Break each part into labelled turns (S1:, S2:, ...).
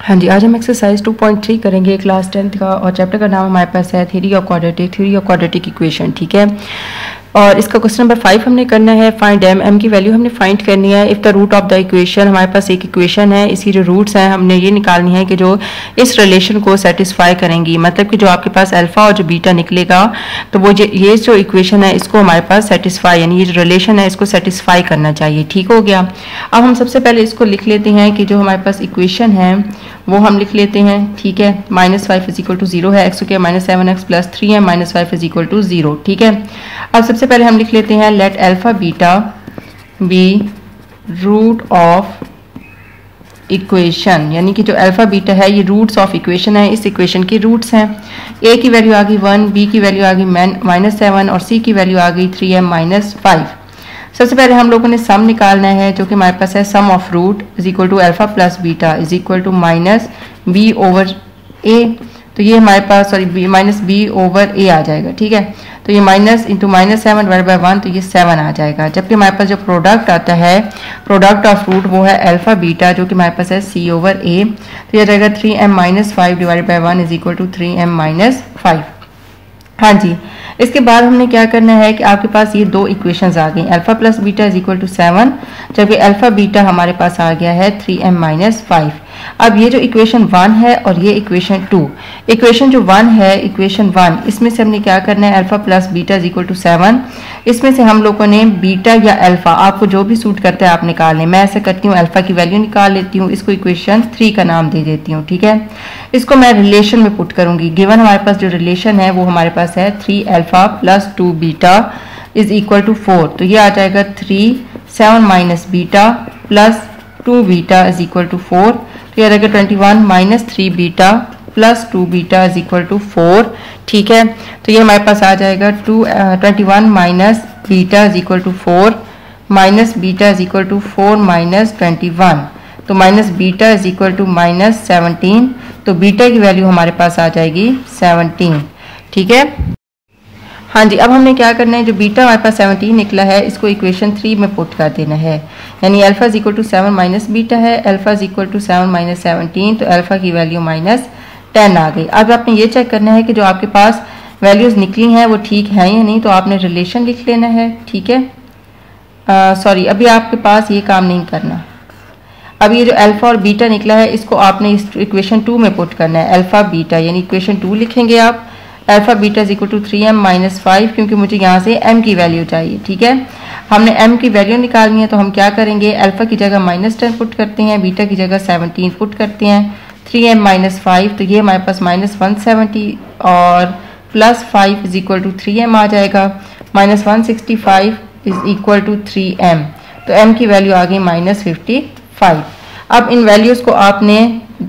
S1: हाँ जी, आज हम एक्सरसाइज 2.3 करेंगे क्लास टेंथ का और चैप्टर का नाम हमारे पास है theory of quadratic theory of quadratic equation ठीक है? और इसका क्वेश्चन नंबर फाइव हमने करना है फाइंड एम एम की वैल्यू हमने फाइंड करनी है। If the root of the equation हमारे पास एक इक्वेशन है इसकी जो रूट्स हैं, हमने ये निकालनी है कि जो इस रिलेशन को सेटिस्फाई करेंगी। मतलब कि जो आपके पास अल्फ़ा और जो बीटा निकलेगा तो वो ये जो इक्वेशन है, इसको हमारे पास सेटिस्फाई यानी ये जो रिलेशन है, इसको सेटिस्फाई करना चाहिए। ठीक हो गया? अब हम सबसे पहले इसको लिख लेते हैं कि जो हमारे पास इक्वेशन है वो हम लिख लेते हैं, ठीक है? Minus five is equal to zero है एक्स के minus seven x plus three है minus five is equal to zero ठीक है? अब सबसे पहले हम लिख लेते हैं let alpha beta be root of equation यानी कि जो अल्फ़ा बीटा है, ये रूट्स ऑफ़ इक्वेशन है, इस इक्वेशन के रूट्स हैं। ए की वैल्यू आ गई वन बी की वैल्यू आ गई माइनस सेवन और सी की वैल्यू आ गई थ्री है माइनस फाइव सबसे पहले हम लोगों ने सम निकालना है, जो कि हमारे पास है sum of root is equal to alpha plus beta is equal to minus b over a तो ये हमारे पास sorry b minus b over a आ जाएगा, ठीक है? तो ये minus into minus seven divide by one तो ये सेवन आ जाएगा। जबकि हमारे पास जो प्रोडक्ट आता है प्रोडक्ट ऑफ़ रूट वो है अल्फ़ा बीटा जो कि हमारे पास है सी ओवर ए तो ये जाएगा three m minus five divide by one is equal to three m minus five हाँ जी। इसके बाद हमने क्या करना है कि आपके पास ये दो इक्वेशंस आ गई। Alpha plus beta is equal to seven जबकि अल्फ़ा बीटा हमारे पास आ गया है थ्री एम माइनस फाइव अब ये जो इक्वेशन वन है और ये इक्वेशन टू इक्वेशन जो वन है इक्वेशन वन इसमें से हमने क्या करना है? Alpha plus beta is equal to seven इसमें से हम लोगों ने बीटा या अल्फ़ा, आपको जो भी सूट करता है आप निकाल लें। मैं ऐसा करती हूँ, अल्फ़ा की वैल्यू निकाल लेती हूँ, इसको इक्वेशन थ्री का नाम दे देती हूँ, ठीक है? इसको मैं रिलेशन में पुट करूँगी। गिवन हमारे पास जो रिलेशन है, वो हमारे पास है three alpha plus two beta is equal to four तो ये आ जाएगा three seven minus beta plus two beta is equal to four तो ये आ जाएगा twenty one minus three beta plus two beta is equal to four, ठीक है? तो ये हमारे पास आ जाएगा to twenty one minus beta is equal to four, minus beta is equal to four minus twenty one. तो minus beta is equal to minus seventeen तो बीटा की वैल्यू हमारे पास आ जाएगी सेवनटीन, ठीक है? हाँ जी, अब हमने क्या करना है? जो बीटा हमारे पास सेवनटीन निकला है, इसको इक्वेशन थ्री में पुट कर देना है। यानी alpha is equal to seven minus beta है, alpha is equal to seven minus seventeen तो अल्फ़ा की वैल्यू माइनस टेन आ गई। अब आपने ये चेक करना है कि जो आपके पास वैल्यूज़ निकली हैं, वो ठीक है या नहीं तो आपने रिलेशन लिख लेना है, ठीक है? सॉरी अभी आपके पास ये काम नहीं करना। अब ये जो अल्फ़ा और बीटा निकला है, इसको आपने इस इक्वेशन टू में पुट करना है। अल्फ़ा बीटा यानी इक्वेशन टू लिखेंगे आप। Alpha beta is equal to three m minus five क्योंकि मुझे यहाँ से एम की वैल्यू चाहिए, ठीक है? हमने एम की वैल्यू निकालनी है तो हम क्या करेंगे? अल्फ़ा की जगह माइनस टेन पुट करते हैं बीटा की जगह सेवनटीन पुट करते हैं। थ्री एम माइनस फाइव तो ये हमारे पास माइनस वन सेवेंटी और plus five is equal to three m आ जाएगा। Minus one sixty five is equal to three m तो एम की वैल्यू आ गई माइनस फिफ्टी फाइव अब इन वैल्यूज़ को आपने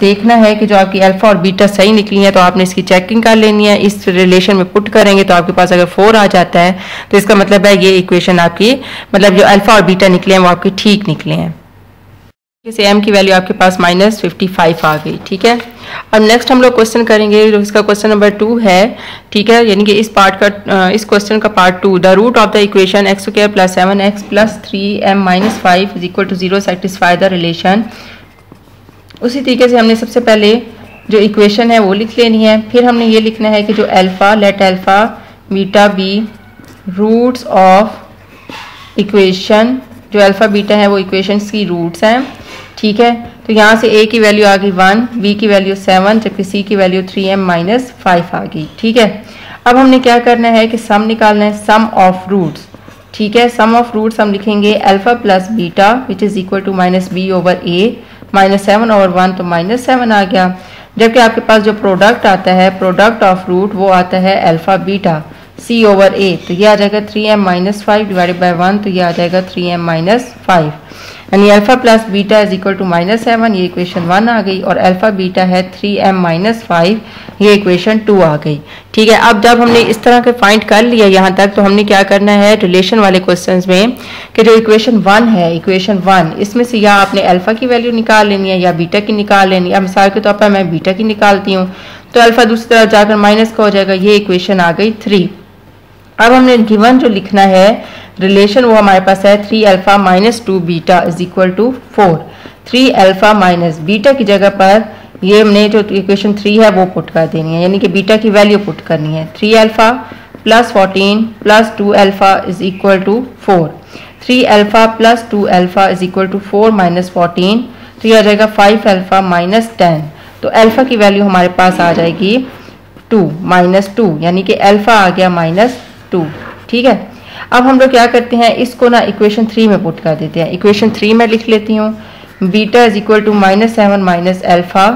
S1: देखना है कि जो आपकी अल्फ़ा और बीटा सही निकली है तो आपने इसकी चेकिंग कर लेनी है। इस रिलेशन में पुट करेंगे तो आपके पास अगर फोर आ जाता है तो इसका मतलब है ये इक्वेशन आपकी मतलब जो अल्फ़ा और बीटा निकले हैं, वो आपके ठीक निकले हैं। जैसे एम की वैल्यू आपके पास माइनस फिफ्टी फाइव आ गई, ठीक है? अब नेक्स्ट हम लोग क्वेश्चन करेंगे जो इसका क्वेश्चन नंबर टू है, ठीक है? यानी कि इस पार्ट का इस क्वेश्चन का part two the root of the equation X square plus seven X plus three M minus five is equal to zero satisfy the relation उसी तरीके से हमने सबसे पहले जो इक्वेशन है वो लिख लेनी है। फिर हमने ये लिखना है कि जो alpha let alpha beta be roots of equation जो अल्फ़ा बीटा है वो इक्वेशंस की रूट्स हैं। ठीक है? तो यहाँ से ए की वैल्यू आ गई वन बी की वैल्यू सेवन जबकि सी की value three M minus five आ गई। ठीक है? अब हमने क्या करना है कि सम निकालना है सम ऑफ़ रूट्स ठीक है? सम ऑफ़ रूट्स हम लिखेंगे alpha plus beta which is equal to minus B over A minus seven over one तो माइनस सेवन आ गया। जबकि आपके पास जो प्रोडक्ट आता है प्रोडक्ट ऑफ़ रूट वो आता है alpha beta C over A तो ये आ जाएगा three M minus five divided by one तो ये आ जाएगा थ्री एम माइनस फाइव यानी alpha plus beta is equal to minus seven ये इक्वेशन वन आ गई, और अल्फ़ा बीटा है थ्री एम माइनस फाइव ये इक्वेशन टू आ गई। ठीक है, अब जब हमने इस तरह के फाइंड कर लिया यहाँ तक तो हमने क्या करना है रिलेशन वाले क्वेश्चन में, कि जो इक्वेशन वन है इक्वेशन वन इसमें से या आपने अल्फ़ा की वैल्यू निकाल लेनी है या बीटा की निकाल लेनी है। मिसाल के तौर पर मैं बीटा की निकालती हूँ तो अल्फ़ा दूसरी तरफ़ जाकर माइनस का हो जाएगा, ये इक्वेशन आ गई थ्री अब हमने गिवन जो लिखना है रिलेशन वो हमारे पास है three alpha minus two beta is equal to four. Three alpha minus beta की जगह पर ये हमने जो इक्वेशन थ्री है वो पुट कर देनी है, यानी कि बीटा की वैल्यू पुट करनी है। Three alpha plus fourteen plus two alpha is equal to four three alpha plus two alpha is equal to four minus fourteen तो ये आ जाएगा फाइव अल्फ़ा माइनस टेन तो अल्फ़ा की वैल्यू हमारे पास आ जाएगी टू माइनस टू यानी कि अल्फ़ा आ गया माइनस टू ठीक है? अब हम लोग क्या करते हैं, इसको ना इक्वेशन थ्री में पुट कर देते हैं। इक्वेशन थ्री में लिख लेती हूँ। Beta is equal to minus seven minus alpha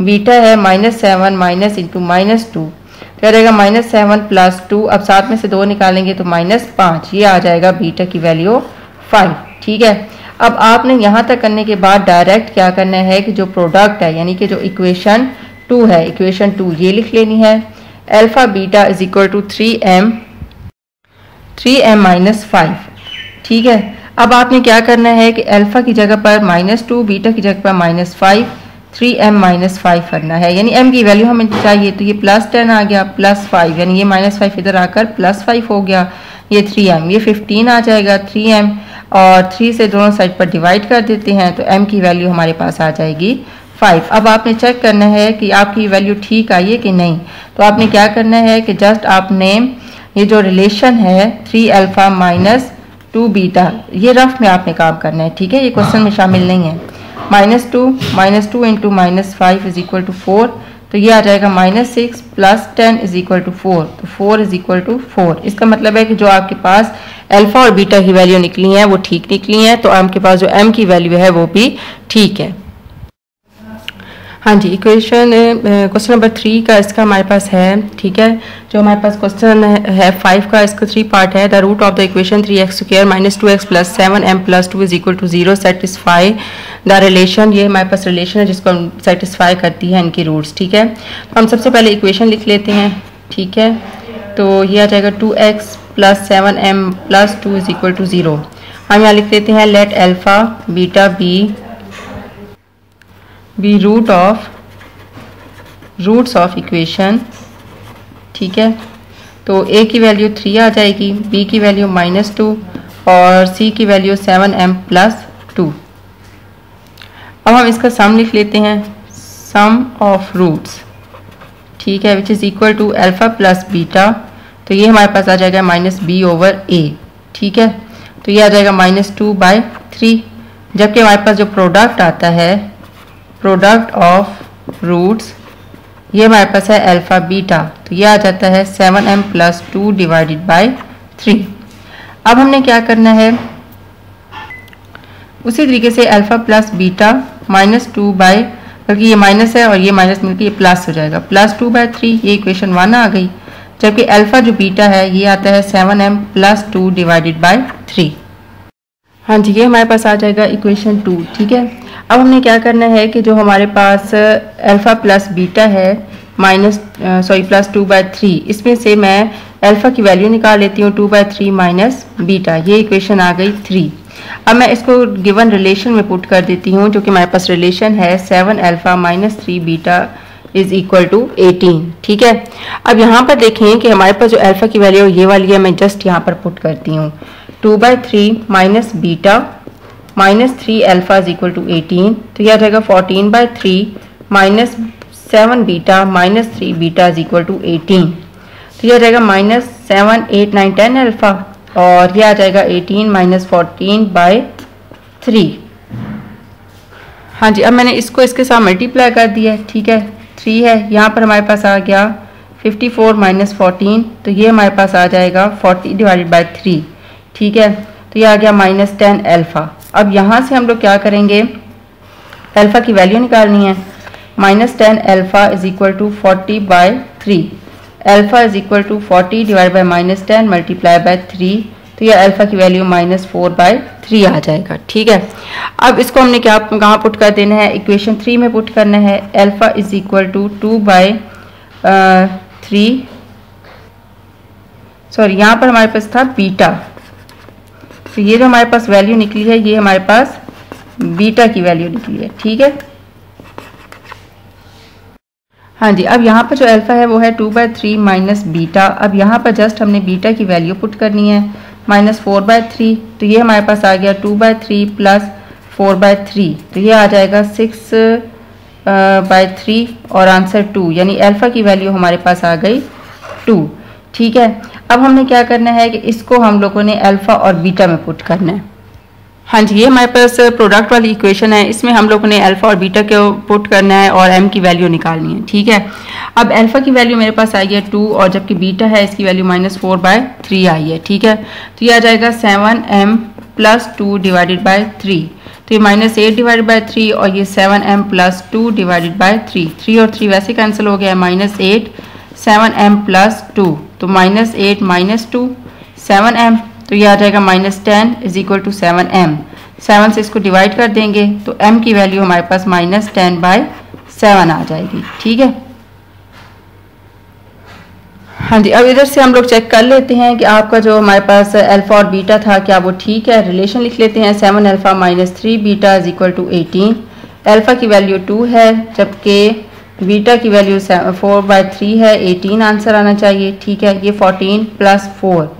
S1: beta है minus seven minus into minus two क्या रहेगा माइनस सेवन प्लस टू अब सात में से दो निकालेंगे तो माइनस पाँच। ये आ जाएगा बीटा की वैल्यू फाइव ठीक है? अब आपने यहाँ तक करने के बाद डायरेक्ट क्या करना है कि जो प्रोडक्ट है, यानी कि जो इक्वेशन टू है इक्वेशन टू ये लिख लेनी है। Alpha beta is equal to three M three M minus five. ठीक है? अब आपने क्या करना है कि अल्फ़ा की जगह पर माइनस टू बीटा की जगह पर minus five, three M minus five करना है। यानी एम की वैल्यू हमें चाहिए तो ये प्लस टेन आ गया प्लस फाइव यानी ये माइनस फाइव इधर आकर प्लस फाइव हो गया। ये थ्री एम, ये फिफ्टीन आ जाएगा थ्री एम, और थ्री से दोनों साइड पर डिवाइड कर देते हैं तो एम की वैल्यू हमारे पास आ जाएगी फाइव अब आपने चेक करना है कि आपकी वैल्यू ठीक आई है कि नहीं। तो आपने क्या करना है कि जस्ट आपने ये जो रिलेशन है three alpha minus two beta ये रफ में आपने काम करना है, ठीक है? ये क्वेश्चन में शामिल नहीं है। Minus two minus two into minus five is equal to four तो ये आ जाएगा minus six plus ten is equal to four तो four is equal to four इसका मतलब है कि जो आपके पास अल्फ़ा और बीटा की वैल्यू निकली है, वो ठीक निकली है तो आपके पास जो एम की वैल्यू है, वो भी ठीक है। हाँ जी इक्वेशन क्वेश्चन नंबर थ्री का इसका हमारे पास है, ठीक है? जो हमारे पास क्वेश्चन है फाइव का, इसका थ्री पार्ट है the root of the equation three X square minus two X plus seven M plus two is equal to zero satisfy the relation ये हमारे पास रिलेशन है जिसको हम सेटिस्फाई करती है इनकी रूट्स ठीक है? तो हम सबसे पहले इक्वेशन लिख लेते हैं, ठीक है? तो ये आ जाएगा two X plus seven M plus two is equal to zero हम यहाँ लिख लेते हैं let alpha beta be be root of roots of equation ठीक है? तो ए की वैल्यू थ्री आ जाएगी बी की वैल्यू माइनस टू और सी की value seven M plus two अब हम इसका सम लिख लेते हैं सम ऑफ़ रूट्स ठीक है? Which is equal to alpha plus beta तो ये हमारे पास आ जाएगा माइनस बी ओवर ए ठीक है? तो ये आ जाएगा माइनस टू बाई थ्री जबकि हमारे पास जो प्रोडक्ट आता है प्रोडक्ट ऑफ़ रूट्स, ये हमारे पास है अल्फ़ा बीटा तो ये आ जाता है seven M plus two divided by three. अब हमने क्या करना है? उसी तरीके से alpha plus beta minus two by बल्कि ये माइनस है और ये माइनस मिलकर ये प्लस हो जाएगा। प्लस टू बाई थ्री, ये इक्वेशन वन आ गई, जबकि अल्फ़ा जो बीटा है, ये आता है seven M plus two divided by three. हाँ जी, ये हमारे पास आ जाएगा इक्वेशन टू, ठीक है? अब हमने क्या करना है कि जो हमारे पास अल्फ़ा प्लस बीटा है minus sorry plus two by three इसमें से मैं अल्फ़ा की वैल्यू निकाल लेती हूँ two by three minus beta ये इक्वेशन आ गई थ्री अब मैं इसको गिवन रिलेशन में पुट कर देती हूँ, जो कि हमारे पास रिलेशन है seven alpha minus three beta is equal to eighteen ठीक है? अब यहाँ पर देखें कि हमारे पास जो अल्फ़ा की वैल्यू ये वाली है, मैं जस्ट यहाँ पर पुट करती हूँ. Two by three minus beta minus three alpha is equal to eighteen तो यह रहेगा fourteen by three minus seven beta minus three beta is equal to eighteen तो यह रहेगा minus seven eight nine ten alpha और यह आ जाएगा eighteen minus fourteen by three हाँ जी, अब मैंने इसको इसके साथ मल्टीप्लाई कर दिया है, ठीक है? थ्री है, यहाँ पर हमारे पास आ गया फिफ्टी फोर माइनस फोर्टीन तो ये हमारे पास आ जाएगा फोर्टी डिवाइडेड बाई थ्री ठीक है? तो ये आ गया माइनस टेन एल्फ़ा अब यहाँ से हम लोग क्या करेंगे? एल्फ़ा की वैल्यू निकालनी है। Minus ten alpha is equal to forty by three alpha is equal to forty divide by minus ten multiply by three तो ये अल्फ़ा की value minus four by three आ जाएगा। ठीक है? अब इसको हमने क्या, कहाँ पुट कर देना है? इक्वेशन थ्री में पुट करना है। Alpha is equal to two by three sorry यहाँ पर हमारे पास था बीटा तो ये जो हमारे पास वैल्यू निकली है, ये हमारे पास बीटा की वैल्यू निकली है, ठीक है? हाँ जी, अब यहाँ पर जो अल्फ़ा है वो है two by three minus beta अब यहाँ पर जस्ट हमने बीटा की वैल्यू पुट करनी है माइनस फोर बाय थ्री तो ये हमारे पास आ गया two by three plus four by three तो ये आ जाएगा सिक्स बाय थ्री और आंसर टू यानी अल्फ़ा की वैल्यू हमारे पास आ गई टू ठीक है? अब हमने क्या करना है कि इसको हम लोगों ने अल्फ़ा और बीटा में पुट करना है। हाँ जी, ये हमारे पास प्रोडक्ट वाली इक्वेशन है। इसमें हम लोगों ने अल्फ़ा और बीटा को पुट करना है और एम की वैल्यू निकालनी है। ठीक है? अब अल्फ़ा की वैल्यू मेरे पास आई है टू और जबकि बीटा है, इसकी value minus four by three आई है। ठीक है? तो ये आ जाएगा seven M plus two divided by three तो ये minus eight divided by three और ये seven M plus two divided by three three और थ्री वैसे कैंसिल हो गया है। Minus eight seven M plus two तो minus eight minus two seven M तो ये आ जाएगा minus ten is equal to seven M seven से इसको डिवाइड कर देंगे तो एम की वैल्यू हमारे पास माइनस टेन बाई सेवन आ जाएगी, ठीक है? हाँ जी, अब इधर से हम लोग चेक कर लेते हैं कि आपका जो हमारे पास अल्फ़ा और बीटा था, क्या वो ठीक है? रिलेशन लिख लेते हैं seven alpha minus three beta is equal to eighteen alpha की वैल्यू टू है, जबकि बीटा की वैल्यू फोर बाय थ्री है एटीन आंसर आना चाहिए, ठीक है, ये फोर्टीन प्लस फोर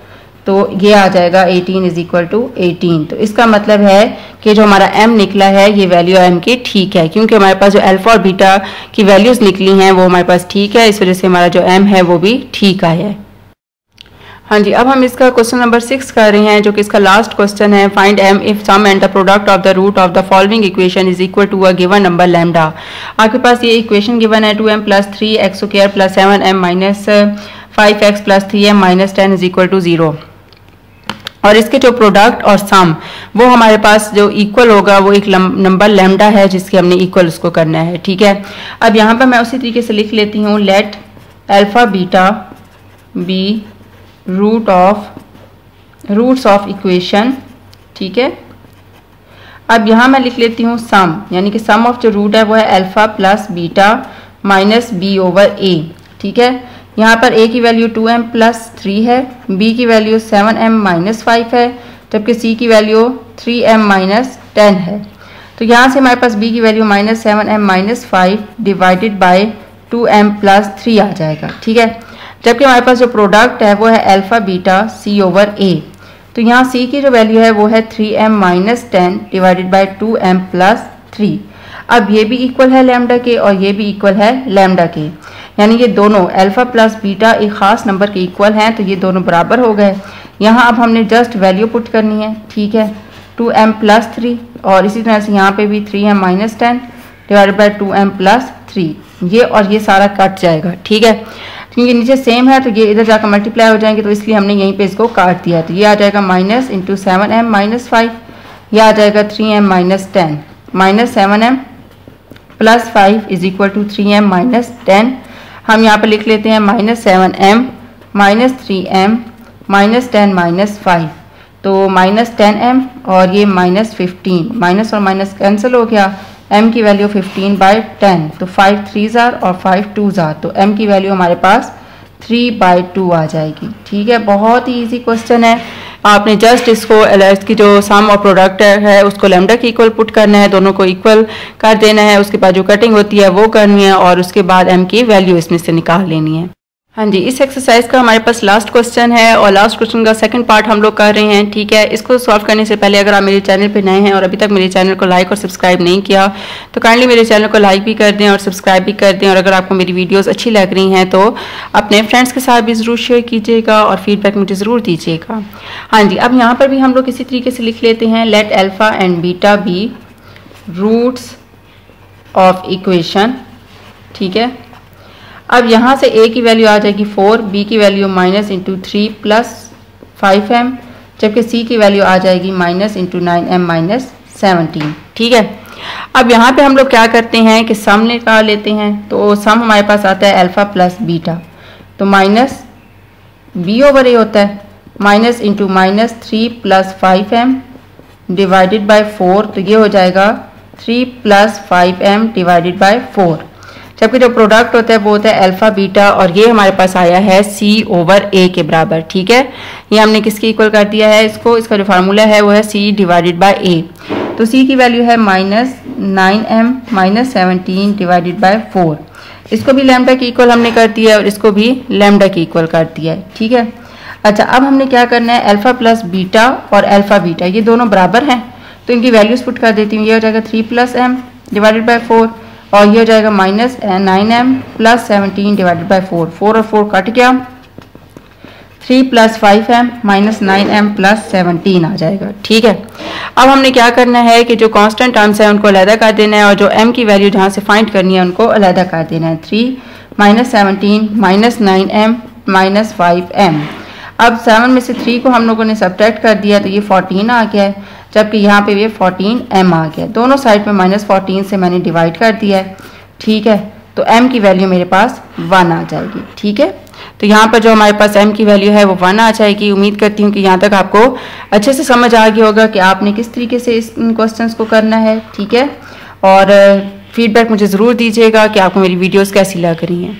S1: तो ये आ जाएगा 18 इज़ इक्वल टू एटीन तो इसका मतलब है कि जो हमारा एम निकला है, ये वैल्यू एम की ठीक है, क्योंकि हमारे पास जो एल्फा और बीटा की वैल्यूज़ निकली हैं, वो हमारे पास ठीक है, इस वजह से हमारा जो एम है, वो भी ठीक आया है। हाँ जी, अब हम इसका क्वेश्चन नंबर सिक्स कर रहे हैं, जो कि इसका लास्ट क्वेश्चन है। Find M if sum and the product of the root of the following equation is equal to a given number lambda आपके पास ये इक्वेशन गिवन है two M plus three X square plus seven M minus five X plus three M minus ten is equal to zero और इसके जो product और सम वो हमारे पास जो इक्वल होगा, वो एक नंबर लेमडा है, जिसके हमने इक्वल उसको करना है, ठीक है? अब यहाँ पर मैं उसी तरीके से लिख लेती हूँ let alpha beta be root of roots of equation ठीक है? अब यहाँ मैं लिख लेती हूँ सम यानी कि सम ऑफ़ जो रूट है वो है alpha plus beta minus B over A ठीक है? यहाँ पर ए की value two M plus three है बी की value seven M minus five है, जबकि सी की value three M minus ten है। तो यहाँ से हमारे पास बी की value minus seven M minus five divided by two M plus three आ जाएगा, ठीक है? जबकि हमारे पास जो प्रोडक्ट है, वो है alpha beta C over A तो यहाँ सी की जो वैल्यू है, वो है three M minus ten divided by two M plus three अब ये भी इक्वल है लैमडा के और ये भी इक्वल है लैमडा के। यानी ये दोनों अल्फ़ा प्लस बीटा एक ख़ास नंबर के इक्वल हैं तो ये दोनों बराबर हो गए। यहाँ अब हमने जस्ट वैल्यू पुट करनी है, ठीक है? टू एम प्लस थ्री और इसी तरह से यहाँ पे भी three M minus ten divide by two M plus three ये और ये सारा कट जाएगा, ठीक है? क्योंकि नीचे सेम है तो ये इधर जाकर मल्टीप्लाई हो जाएँगे तो इसलिए हमने यहीं पे इसको काट दिया। तो ये आ जाएगा minus into seven M minus five यह आ जाएगा three M minus ten minus seven M plus five is equal to three M minus ten हम यहाँ पर लिख लेते हैं minus seven M minus three M minus ten minus five तो माइनस टेन एम और ये माइनस फिफ्टीन माइनस और माइनस कैंसिल हो गया। M की वैल्यू 15 बाई टेन तो फाइव थ्री ज़ार और फाइव टू ज़ार तो m की वैल्यू हमारे पास थ्री बाई टू आ जाएगी। ठीक है? बहुत ही ईजी क्वेश्चन है। आपने जस्ट इसको इसकी जो सम और प्रोडक्ट है, उसको लेमडा की इक्वल पुट करना है, दोनों को इक्वल कर देना है, उसके बाद जो कटिंग होती है, वो करनी है और उसके बाद एम की वैल्यू इसमें से निकाल लेनी है। हाँ जी, इस एक्सरसाइज का हमारे पास लास्ट क्वेश्चन है और लास्ट क्वेश्चन का सेकंड पार्ट हम लोग कर रहे हैं, ठीक है? इसको सॉल्व करने से पहले अगर आप मेरे चैनल पर नए हैं और अभी तक मेरे चैनल को लाइक और सब्सक्राइब नहीं किया तो काइंडली मेरे चैनल को लाइक भी कर दें और सब्सक्राइब भी कर दें और अगर आपको मेरी वीडियोज़ अच्छी लग रही हैं तो अपने फ्रेंड्स के साथ भी ज़रूर शेयर कीजिएगा और फीडबैक मुझे ज़रूर दीजिएगा। हाँ जी, अब यहाँ पर भी हम लोग इसी तरीके से लिख लेते हैं let alpha and beta be roots of equation ठीक है? अब यहाँ से ए की वैल्यू आ जाएगी फोर बी की value minus into three plus five M जबकि सी की वैल्यू आ जाएगी minus into nine M minus seventeen ठीक है? अब यहाँ पे हम लोग क्या करते हैं कि सम निकाल लेते हैं तो सम हमारे पास आता है अल्फ़ा प्लस बीटा तो माइनस बी ओवर ए होता है minus into minus three plus five M divided by four तो ये हो जाएगा three plus five M divided by four जबकि जो प्रोडक्ट होता है, वो होता है अल्फ़ा बीटा और ये हमारे पास आया है सी ओवर ए के बराबर, ठीक है? ये हमने किसके इक्वल कर दिया है? इसको, इसका जो फार्मूला है, वो है सी डिवाइडेड बाय ए तो सी की वैल्यू है minus nine M minus seventeen divided by four इसको भी लेमडा की इक्वल हमने कर दिया है और इसको भी लेमडा की इक्वल कर दिया है, ठीक है? अच्छा अब हमने क्या करना है? अल्फ़ा प्लस बीटा और अल्फ़ा बीटा ये दोनों बराबर हैं? तो इनकी वैल्यूज़ पुट कर देती हूँ, ये हो जाएगा three plus M divided by four और ये हो जाएगा minus nine M plus seventeen divided by four four और फोर कट गया. Three plus five M minus nine M plus seventeen आ जाएगा। ठीक है? अब हमने क्या करना है कि जो कांस्टेंट टर्म्स है उनको अलहदा कर देना है और जो एम की वैल्यू जहाँ से फाइंड करनी है उनको अलहदा कर देना है। Three minus seventeen minus nine M minus five M अब सेवन में से थ्री को हम लोगों ने सब्ट्रैक्ट कर दिया तो ये फोर्टीन आ गया है। जबकि यहाँ पे ये फोर्टीन एम आ गया। दोनों साइड में माइनस फोर्टीन से मैंने डिवाइड कर दिया है। ठीक है? तो एम की वैल्यू मेरे पास वन आ जाएगी। ठीक है? तो यहाँ पर जो हमारे पास एम की वैल्यू है वो वन आ जाएगी। उम्मीद करती हूँ कि यहाँ तक आपको अच्छे से समझ आ गया होगा कि आपने किस तरीके से इस क्वेश्चन को करना है। ठीक है? और फीडबैक मुझे ज़रूर दीजिएगा कि आपको मेरी वीडियोज़ कैसी लग रही हैं।